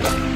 back.